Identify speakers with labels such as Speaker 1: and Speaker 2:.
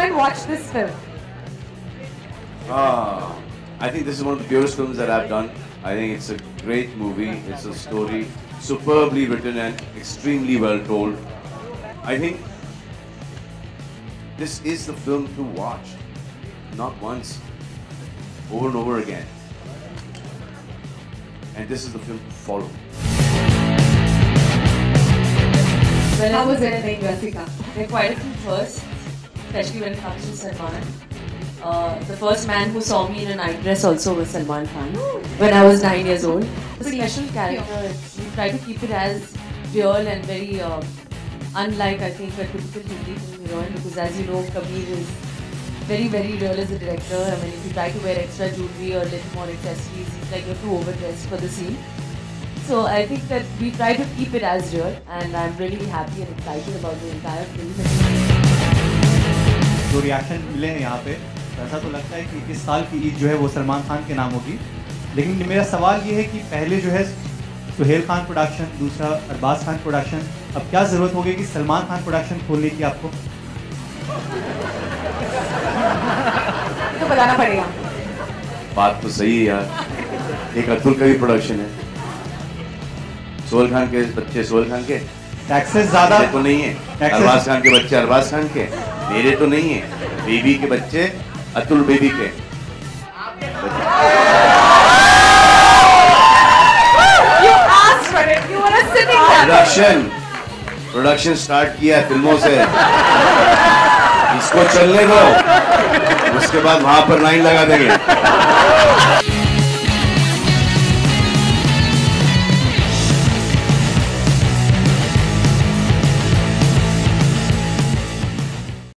Speaker 1: and watch this film?
Speaker 2: Ah, I think this is one of the purest films that I've done. I think it's a great movie. It's a story superbly written and extremely well told. I think this is the film to watch, not once, over and over again. And this is the film to follow.
Speaker 3: Well,
Speaker 1: How was it playing Rasika?
Speaker 3: There are quite a few firsts, especially when it comes to Salman. Uh, the first man who saw me in a night dress also was Salman Khan when I was nine years old. It's a special character. We try to keep it as real and very uh, unlike, I think, a typical Hindi film heroine because, as you know, Kabir is very, very real as a director. I mean, if you try to wear extra jewelry or a little more accessories, it's like you're too overdressed for the scene. So I think that we try to keep it as real, and I'm really happy and excited about the entire film.
Speaker 4: जो reaction मिले हैं यहाँ पे ऐसा तो लगता है कि इस साल की ईद जो है वो सलमान खान के नाम होगी। लेकिन मेरा सवाल ये है कि पहले जो है सुहेल खान प्रोडक्शन दूसरा अरबाज खान प्रोडक्शन अब क्या ज़रूरत होगी कि सलमान खान प्रोडक्शन खोलने की आपको?
Speaker 1: तो बताना पड़ेगा
Speaker 2: बात तो सही है यार। एक अतुल का भी प्रोडक्शन है। सोहेल खान के बच्चे सोहेल खान के?
Speaker 4: टैक्सेस ज़्यादा
Speaker 2: तो नहीं है। अरबाज खान के बच्चे अरबाज खान के? मेरे तो नहीं है। बेबी के बच्चे अतुल बेबी के. प्रोडक्शन प्रोडक्शन स्टार्ट किया है फ़िल्मों से। इसको चलने दो। उसके बाद वहाँ पर लाइन लगा देंगे।